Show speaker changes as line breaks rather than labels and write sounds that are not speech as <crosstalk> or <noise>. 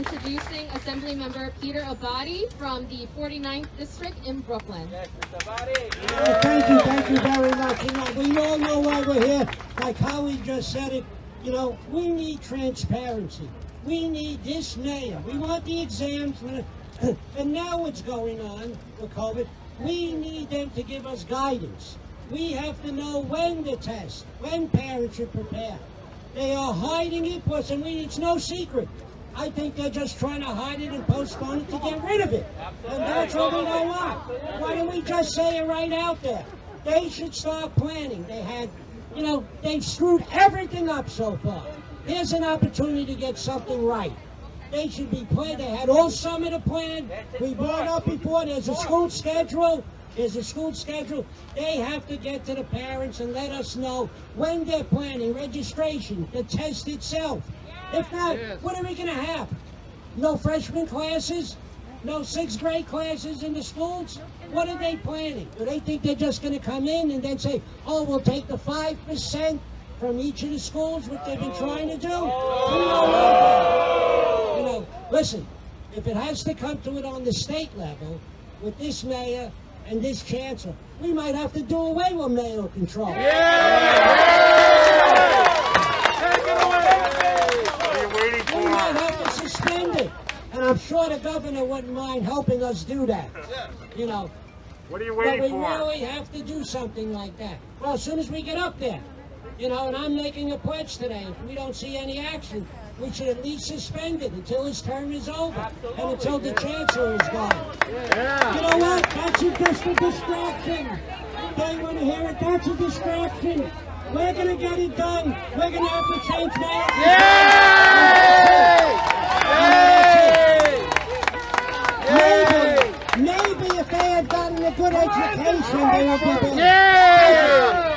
introducing Assemblymember Peter Abbate from the 49th District in Brooklyn.
Uh, thank you, thank you very much. You know, we all know why we're here. My colleague just said it. You know, we need transparency. We need this mayor. We want the exams. <clears throat> And now what's going on with COVID, we need them to give us guidance. We have to know when to test, when parents should prepare. They are hiding it, and we, it's no secret. I think they're just trying to hide it and postpone it to get rid of it. And that's what we don't want. Why don't we just say it right out there? They should start planning. They had, you know, they've screwed everything up so far. Here's an opportunity to get something right. They should be planned. They had all summer to plan. We brought up before. There's a school schedule. There's a school schedule. They have to get to the parents and let us know when they're planning registration, the test itself. If not, what are we going to have? No freshman classes? No sixth grade classes in the schools? What are they planning? Do they think they're just going to come in and then say, oh, we'll take the 5% from each of the schools, what they've been trying to do? We don't want that. You know, listen, if it has to come to it on the state level, with this mayor and this chancellor, we might have to do away with mayoral control.
What are you waiting
We might
for?
have to suspend it. And I'm sure the governor wouldn't mind helping us do that. You know,
What are you
but
waiting
we
for?
really have to do something like that. Well, as soon as we get up there, you know, and I'm making a pledge today, if we don't see any action, we should at least suspend it until his term is over and until the chancellor is gone. You know what? That's a, just a distraction. They want to hear it. That's a distraction. We're going to get it done. We're going to have to change that. maybe a good education, they will be better. Yeah!